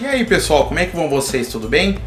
E aí pessoal, como é que vão vocês? Tudo bem?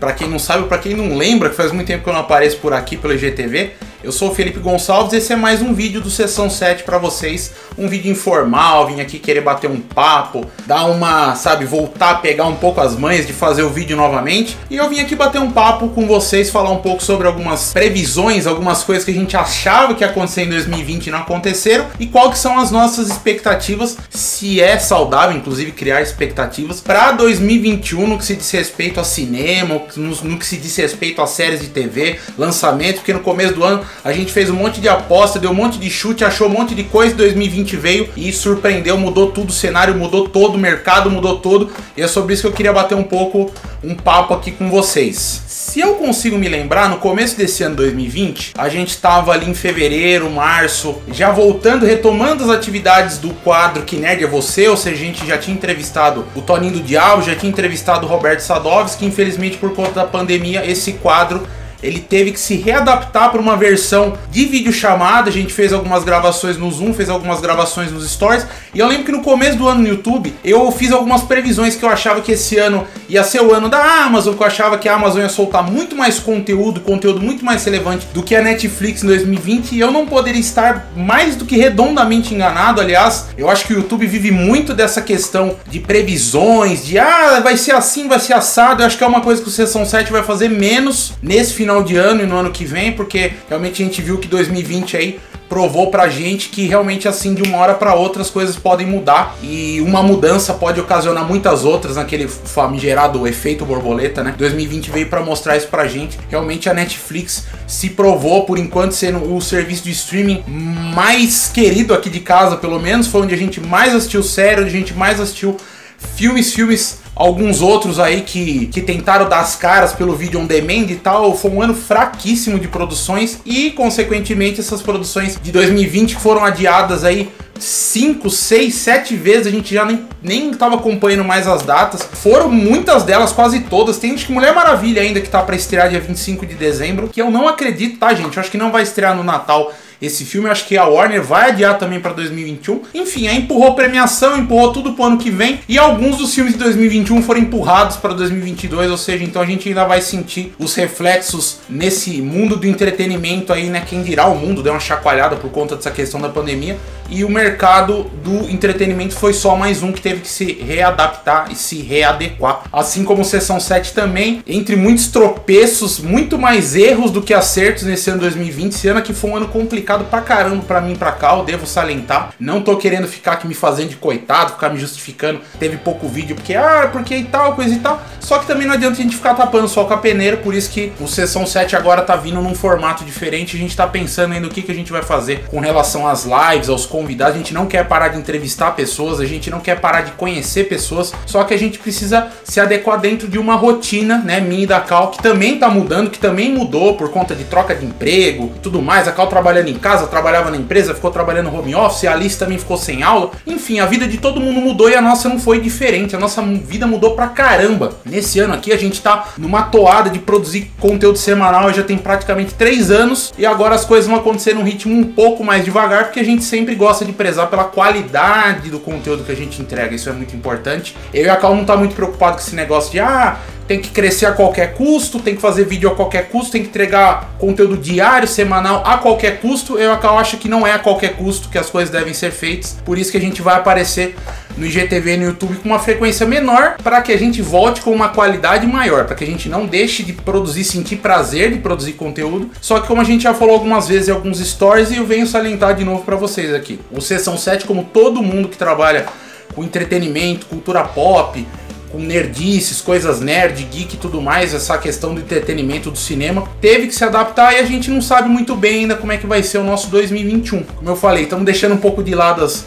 Para quem não sabe, para quem não lembra, que faz muito tempo que eu não apareço por aqui pelo IGTV, eu sou o Felipe Gonçalves e esse é mais um vídeo do Sessão 7 para vocês. Um vídeo informal, vim aqui querer bater um papo, dar uma, sabe, voltar a pegar um pouco as manhas de fazer o vídeo novamente. E eu vim aqui bater um papo com vocês, falar um pouco sobre algumas previsões, algumas coisas que a gente achava que ia acontecer em 2020 e não aconteceram. E qual que são as nossas expectativas, se é saudável, inclusive, criar expectativas para 2021 no que se diz respeito a cinema, no, no que se diz respeito a séries de TV, lançamento, porque no começo do ano a gente fez um monte de aposta, deu um monte de chute, achou um monte de coisa. 2020 veio e surpreendeu, mudou tudo o cenário, mudou todo o mercado, mudou tudo. E é sobre isso que eu queria bater um pouco um papo aqui com vocês. Se eu consigo me lembrar, no começo desse ano 2020, a gente estava ali em fevereiro, março, já voltando, retomando as atividades do quadro Que Nerd é Você, ou seja, a gente já tinha entrevistado o Toninho do Diabo, já tinha entrevistado o Roberto Sadovski, infelizmente por conta da pandemia esse quadro ele teve que se readaptar para uma versão de videochamada. A gente fez algumas gravações no Zoom, fez algumas gravações nos Stories. E eu lembro que no começo do ano no YouTube, eu fiz algumas previsões que eu achava que esse ano ia ser o ano da Amazon, que eu achava que a Amazon ia soltar muito mais conteúdo, conteúdo muito mais relevante do que a Netflix em 2020. E eu não poderia estar mais do que redondamente enganado. Aliás, eu acho que o YouTube vive muito dessa questão de previsões, de ah, vai ser assim, vai ser assado. Eu acho que é uma coisa que o Sessão 7 vai fazer menos nesse final final de ano e no ano que vem, porque realmente a gente viu que 2020 aí provou pra gente que realmente assim de uma hora para outra as coisas podem mudar e uma mudança pode ocasionar muitas outras naquele famigerado efeito borboleta, né? 2020 veio para mostrar isso pra gente. Realmente a Netflix se provou por enquanto sendo o serviço de streaming mais querido aqui de casa, pelo menos, foi onde a gente mais assistiu série, onde a gente mais assistiu filmes, filmes alguns outros aí que, que tentaram dar as caras pelo vídeo on demand e tal. Foi um ano fraquíssimo de produções e, consequentemente, essas produções de 2020 foram adiadas aí 5, 6, 7 vezes, a gente já nem, nem tava acompanhando mais as datas. Foram muitas delas, quase todas. Tem acho que Mulher Maravilha ainda que tá para estrear dia 25 de dezembro, que eu não acredito, tá, gente? Eu acho que não vai estrear no Natal esse filme. Acho que a Warner vai adiar também para 2021. Enfim, aí empurrou premiação, empurrou tudo pro ano que vem. E alguns dos filmes de 2021 foram empurrados para 2022, ou seja, então a gente ainda vai sentir os reflexos nesse mundo do entretenimento aí, né? Quem dirá o mundo deu uma chacoalhada por conta dessa questão da pandemia. E o mercado do entretenimento foi só mais um que teve que se readaptar e se readequar. Assim como Sessão 7 também, entre muitos tropeços, muito mais erros do que acertos nesse ano 2020. Esse ano que foi um ano complicado complicado pra caramba pra mim pra cá, eu devo salientar. Não tô querendo ficar aqui me fazendo de coitado, ficar me justificando. Teve pouco vídeo porque, ah, porque e tal, coisa e tal. Só que também não adianta a gente ficar tapando só com a peneira, por isso que o Sessão 7 agora tá vindo num formato diferente. A gente tá pensando ainda o que, que a gente vai fazer com relação às lives, aos convidados. A gente não quer parar de entrevistar pessoas, a gente não quer parar de conhecer pessoas, só que a gente precisa se adequar dentro de uma rotina, né, minha e da Cal, que também tá mudando, que também mudou por conta de troca de emprego e tudo mais. A Cal trabalhando em casa, trabalhava na empresa, ficou trabalhando home office, a Alice também ficou sem aula. Enfim, a vida de todo mundo mudou e a nossa não foi diferente. A nossa vida mudou pra caramba. Nesse ano aqui a gente tá numa toada de produzir conteúdo semanal, já tem praticamente três anos e agora as coisas vão acontecer num ritmo um pouco mais devagar, porque a gente sempre gosta de prezar pela qualidade do conteúdo que a gente entrega. Isso é muito importante. Eu e a Cal não tá muito preocupado com esse negócio de ah, tem que crescer a qualquer custo, tem que fazer vídeo a qualquer custo, tem que entregar conteúdo diário, semanal a qualquer custo. Eu acho que não é a qualquer custo que as coisas devem ser feitas. Por isso que a gente vai aparecer no IGTV no YouTube com uma frequência menor para que a gente volte com uma qualidade maior, para que a gente não deixe de produzir, sentir prazer de produzir conteúdo. Só que como a gente já falou algumas vezes em alguns stories e eu venho salientar de novo para vocês aqui. O Sessão 7, como todo mundo que trabalha com entretenimento, cultura pop, com nerdices, coisas nerd, geek e tudo mais, essa questão do entretenimento do cinema, teve que se adaptar e a gente não sabe muito bem ainda como é que vai ser o nosso 2021. Como eu falei, estamos deixando um pouco de lado as,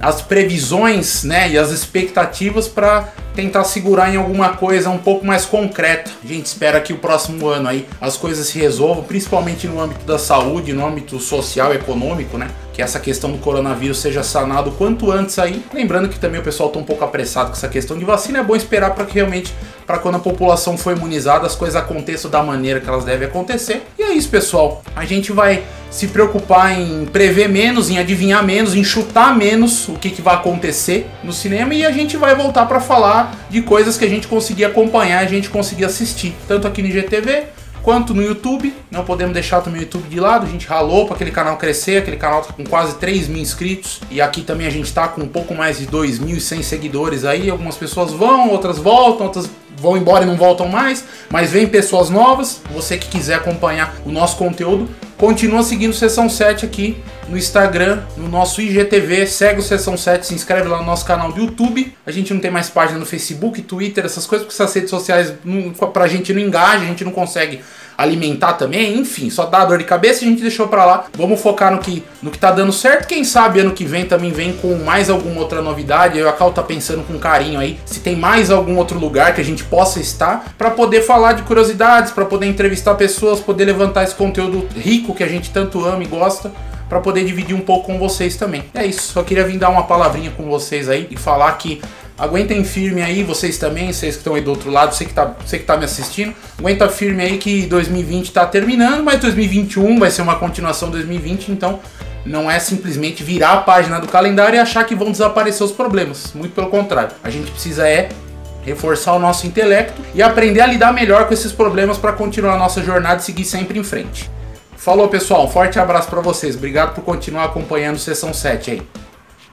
as previsões né, e as expectativas para tentar segurar em alguma coisa um pouco mais concreta. A gente espera que o próximo ano aí as coisas se resolvam, principalmente no âmbito da saúde, no âmbito social e econômico, né? que essa questão do coronavírus seja sanado quanto antes aí. Lembrando que também o pessoal está um pouco apressado com essa questão de vacina, é bom esperar para que realmente, para quando a população for imunizada, as coisas aconteçam da maneira que elas devem acontecer. Isso, pessoal. A gente vai se preocupar em prever menos, em adivinhar menos, em chutar menos o que, que vai acontecer no cinema e a gente vai voltar para falar de coisas que a gente conseguir acompanhar, a gente conseguir assistir, tanto aqui no GTV quanto no YouTube. Não podemos deixar também o YouTube de lado. A gente ralou para aquele canal crescer. Aquele canal tá com quase 3 mil inscritos. E aqui também a gente tá com um pouco mais de 2.100 seguidores aí. Algumas pessoas vão, outras voltam, outras vão embora e não voltam mais. Mas vem pessoas novas. Você que quiser acompanhar o nosso conteúdo, continua seguindo Sessão 7 aqui no Instagram, no nosso IGTV, segue o Sessão 7, se inscreve lá no nosso canal do YouTube. A gente não tem mais página no Facebook, Twitter, essas coisas, porque essas redes sociais não, pra gente não engaja, a gente não consegue alimentar também, enfim, só dá dor de cabeça, a gente deixou pra lá. Vamos focar no que, no que tá dando certo. Quem sabe ano que vem também vem com mais alguma outra novidade. Eu, a Cal tá pensando com carinho aí se tem mais algum outro lugar que a gente possa estar para poder falar de curiosidades, para poder entrevistar pessoas, poder levantar esse conteúdo rico que a gente tanto ama e gosta para poder dividir um pouco com vocês também. É isso, só queria vir dar uma palavrinha com vocês aí e falar que aguentem firme aí, vocês também, vocês que estão aí do outro lado, você que tá, você que tá me assistindo, aguenta firme aí que 2020 tá terminando, mas 2021 vai ser uma continuação 2020, então não é simplesmente virar a página do calendário e achar que vão desaparecer os problemas. Muito pelo contrário. A gente precisa é reforçar o nosso intelecto e aprender a lidar melhor com esses problemas para continuar a nossa jornada e seguir sempre em frente. Falou, pessoal. Um forte abraço para vocês. Obrigado por continuar acompanhando Sessão 7 aí.